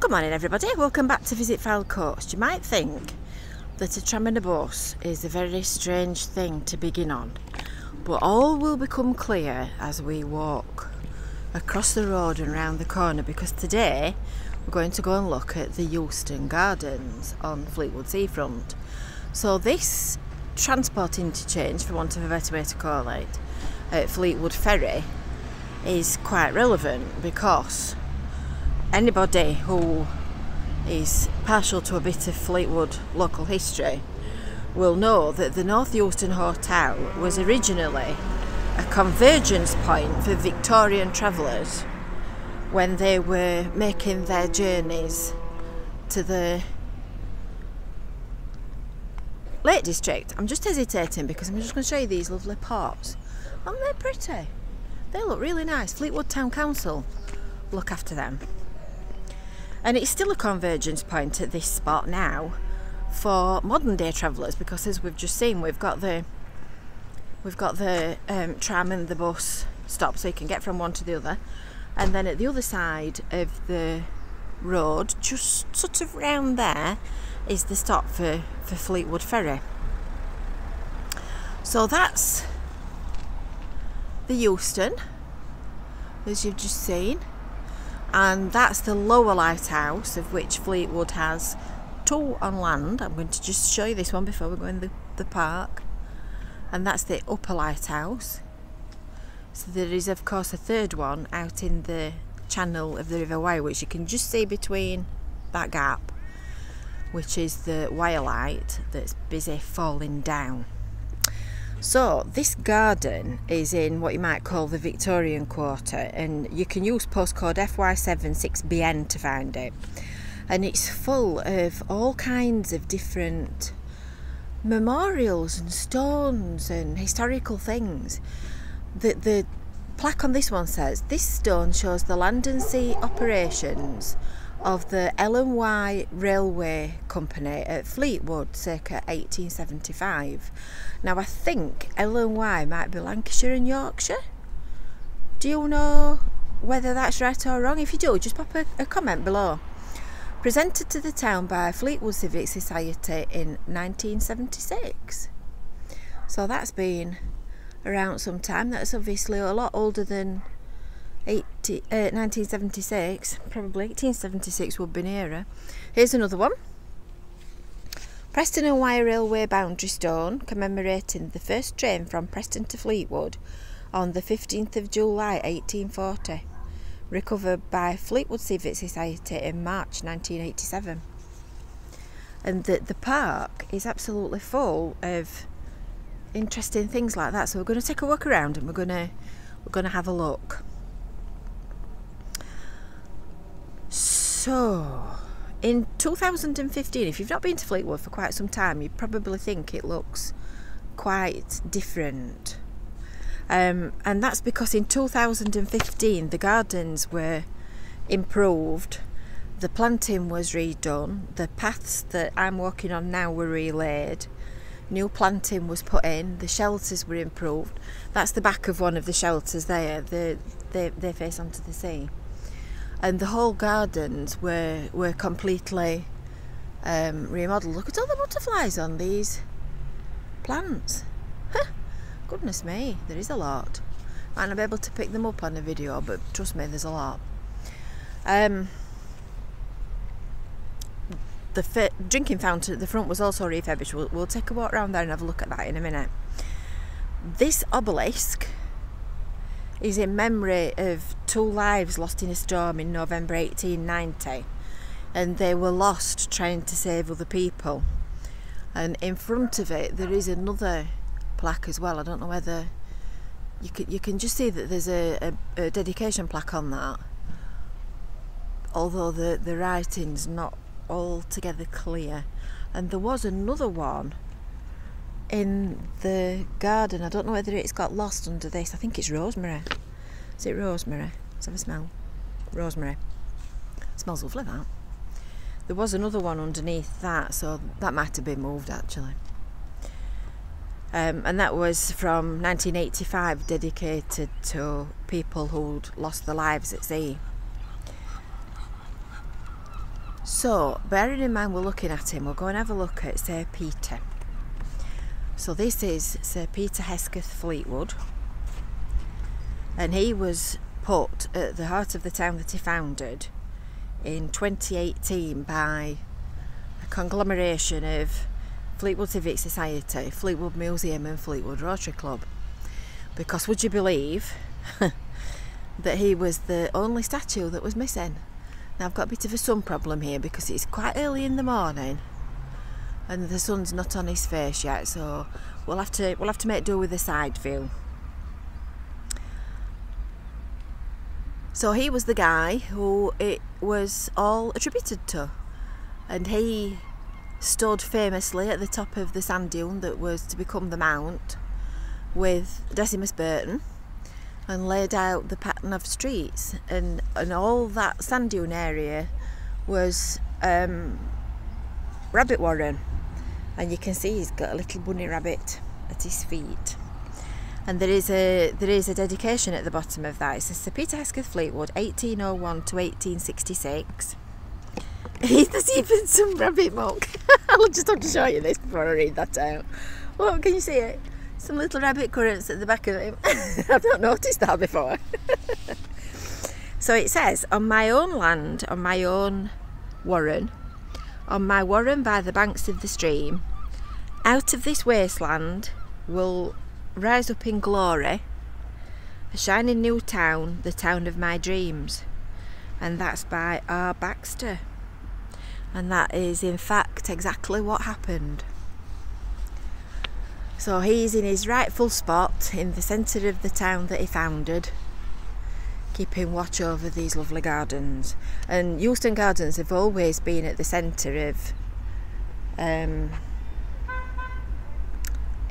Good morning everybody, welcome back to Visit Fylde Coast. You might think that a tram and a bus is a very strange thing to begin on, but all will become clear as we walk across the road and round the corner because today we're going to go and look at the Euston Gardens on Fleetwood Seafront. So this transport interchange, for want of a better way to call it, at Fleetwood Ferry is quite relevant because anybody who is partial to a bit of Fleetwood local history will know that the North Euston Hotel was originally a convergence point for Victorian travellers when they were making their journeys to the Lake District. I'm just hesitating because I'm just going to show you these lovely pots. Aren't they pretty? They look really nice. Fleetwood Town Council look after them and it's still a convergence point at this spot now for modern day travellers because as we've just seen we've got the we've got the um, tram and the bus stop so you can get from one to the other. And then at the other side of the road just sort of round there is the stop for, for Fleetwood Ferry. So that's the Euston as you've just seen and that's the lower lighthouse of which Fleetwood has two on land. I'm going to just show you this one before we go in the, the park and that's the upper lighthouse. So there is of course a third one out in the channel of the River Wyre which you can just see between that gap which is the Wyre light that's busy falling down. So this garden is in what you might call the Victorian quarter and you can use postcode FY76BN to find it. And it's full of all kinds of different memorials and stones and historical things. The, the plaque on this one says, this stone shows the land and sea operations of the L&Y Railway Company at Fleetwood circa 1875. Now I think L&Y might be Lancashire and Yorkshire. Do you know whether that's right or wrong? If you do, just pop a, a comment below. Presented to the town by Fleetwood Civic Society in 1976. So that's been around some time. That's obviously a lot older than 80, uh, 1976, probably 1876 would be nearer. Here's another one. Preston and Wyre Railway Boundary Stone commemorating the first train from Preston to Fleetwood on the 15th of July 1840, recovered by Fleetwood Civic Society in March 1987. And the, the park is absolutely full of interesting things like that. So we're going to take a walk around and we're going to we're going to have a look. So, in 2015, if you've not been to Fleetwood for quite some time, you probably think it looks quite different. Um, and that's because in 2015 the gardens were improved, the planting was redone, the paths that I'm walking on now were relaid, new planting was put in, the shelters were improved. That's the back of one of the shelters there, the, they, they face onto the sea and the whole gardens were were completely um, remodeled. Look at all the butterflies on these plants. Goodness me, there is a lot. Might not be able to pick them up on a video, but trust me, there's a lot. Um, the drinking fountain at the front was also refurbished. We'll, we'll take a walk around there and have a look at that in a minute. This obelisk is in memory of two lives lost in a storm in November 1890 and they were lost trying to save other people. And in front of it there is another plaque as well. I don't know whether you can, you can just see that there's a, a, a dedication plaque on that. Although the, the writing's not altogether clear. And there was another one in the garden. I don't know whether it's got lost under this. I think it's rosemary. Is it rosemary? Let's have a smell. Rosemary. It smells lovely that. There was another one underneath that, so that might have been moved actually. Um, and that was from 1985, dedicated to people who'd lost their lives at sea. So, bearing in mind we're looking at him, we'll go and have a look at Sir Peter. So, this is Sir Peter Hesketh Fleetwood, and he was put at the heart of the town that he founded in 2018 by a conglomeration of Fleetwood Civic Society, Fleetwood Museum, and Fleetwood Rotary Club. Because would you believe that he was the only statue that was missing? Now I've got a bit of a sun problem here because it's quite early in the morning and the sun's not on his face yet so we'll have to we'll have to make do with the side view. So he was the guy who it was all attributed to and he stood famously at the top of the sand dune that was to become the mount with Decimus Burton and laid out the pattern of streets and, and all that sand dune area was um, rabbit warren and you can see he's got a little bunny rabbit at his feet. And there is a there is a dedication at the bottom of that. It says Sir Peter Hesketh Fleetwood 1801 to 1866 there's even some rabbit milk. I'll just have to show you this before I read that out. Look can you see it? Some little rabbit currants at the back of him. I've not noticed that before. so it says, on my own land, on my own warren, on my warren by the banks of the stream, out of this wasteland will rise up in glory a shining new town, the town of my dreams. And that's by R. Baxter. And that is, in fact, exactly what happened. So he's in his rightful spot in the centre of the town that he founded, keeping watch over these lovely gardens. And Euston Gardens have always been at the centre of um,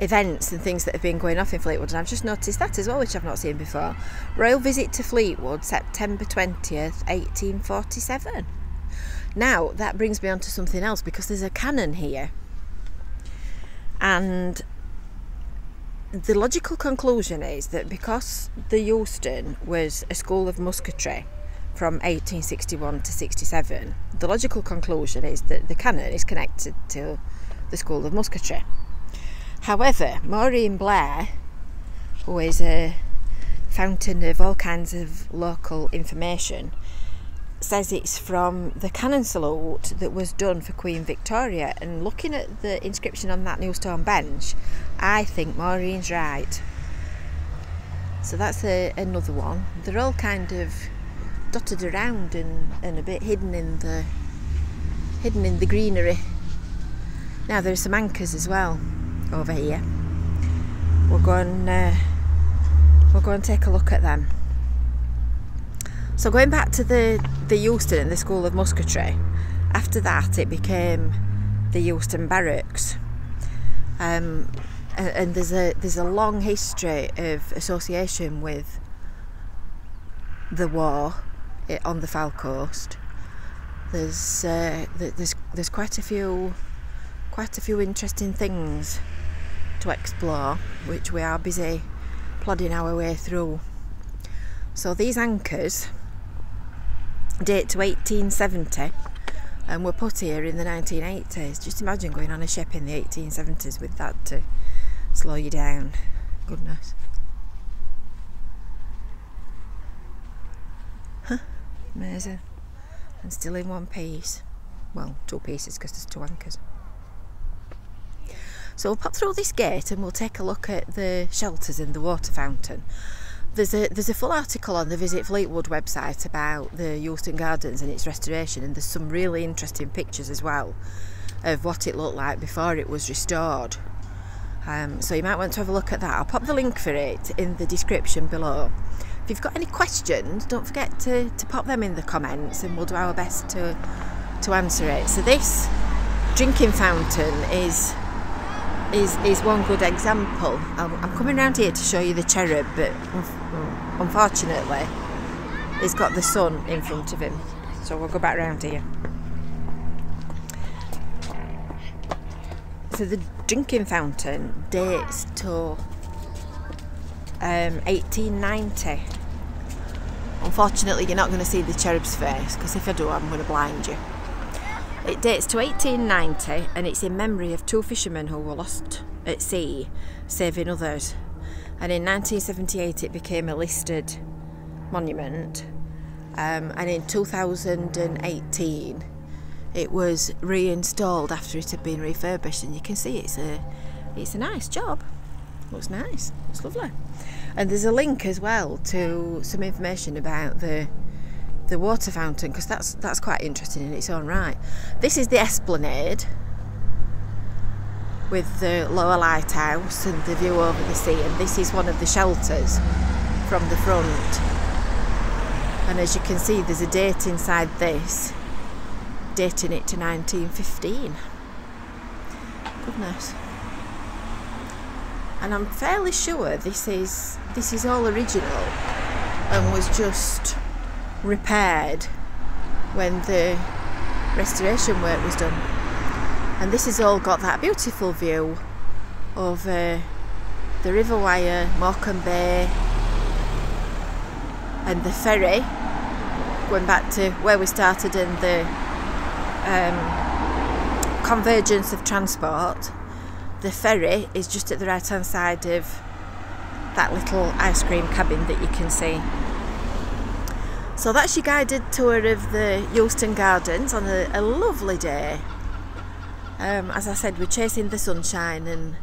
events and things that have been going off in Fleetwood. And I've just noticed that as well, which I've not seen before. Royal visit to Fleetwood, September 20th, 1847. Now, that brings me on to something else because there's a cannon here. And the logical conclusion is that because the Euston was a school of musketry from 1861 to 67, the logical conclusion is that the cannon is connected to the School of Musketry. However, Maureen Blair, who is a fountain of all kinds of local information, says it's from the cannon salute that was done for Queen Victoria. And looking at the inscription on that new stone bench, I think Maureen's right. So that's a, another one. They're all kind of dotted around and, and a bit hidden in the hidden in the greenery. Now there are some anchors as well over here. We'll go and uh, we'll go and take a look at them. So going back to the, the Euston and the School of Musketry, after that it became the Euston Barracks. Um, and, there's a there's a long history of association with the war on the Fylde coast. There's uh, there's there's quite a few quite a few interesting things to explore, which we are busy plodding our way through. So these anchors date to 1870 and were put here in the 1980s. Just imagine going on a ship in the 1870s with that to slow you down. Goodness. Huh, amazing. And still in one piece. Well, two pieces because there's two anchors. So we'll pop through this gate and we'll take a look at the shelters and the water fountain there's a there's a full article on the Visit Fleetwood website about the Euston Gardens and its restoration, and there's some really interesting pictures as well of what it looked like before it was restored. Um, so you might want to have a look at that. I'll pop the link for it in the description below. If you've got any questions, don't forget to, to pop them in the comments, and we'll do our best to to answer it. So this drinking fountain is is, is one good example. I'm, I'm coming around here to show you the cherub, but unfortunately, he's got the sun in front of him. So we'll go back around here. So the drinking fountain dates to um, 1890. Unfortunately, you're not going to see the cherub's face because if I do, I'm going to blind you. It dates to 1890 and it's in memory of two fishermen who were lost at sea, saving others. And in 1978 it became a listed monument. Um, and in 2018 it was reinstalled after it had been refurbished and you can see it's a it's a nice job looks nice it's lovely and there's a link as well to some information about the the water fountain because that's that's quite interesting in its own right. This is the esplanade with the lower lighthouse and the view over the sea and this is one of the shelters from the front. And as you can see there's a date inside this dating it to 1915 goodness. And I'm fairly sure this is this is all original and was just repaired when the restoration work was done. And this has all got that beautiful view of uh, the River Wyre, Morecambe Bay, and the ferry, going back to where we started in the um, convergence of transport. The ferry is just at the right hand side of that little ice cream cabin that you can see. So that's your guided tour of the Euston Gardens on a, a lovely day. Um, as I said, we're chasing the sunshine and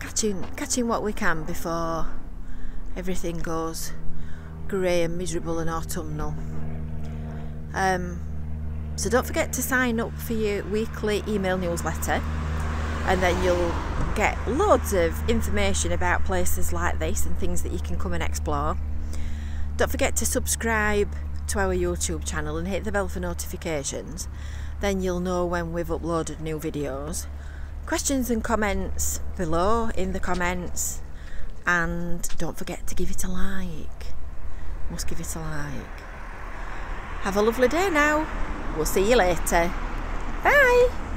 catching catching what we can before everything goes grey and miserable and autumnal. Um, so don't forget to sign up for your weekly email newsletter and then you'll get loads of information about places like this and things that you can come and explore. Don't forget to subscribe to our YouTube channel and hit the bell for notifications. Then you'll know when we've uploaded new videos. Questions and comments below in the comments. And don't forget to give it a like. Must give it a like. Have a lovely day now. We'll see you later. Bye.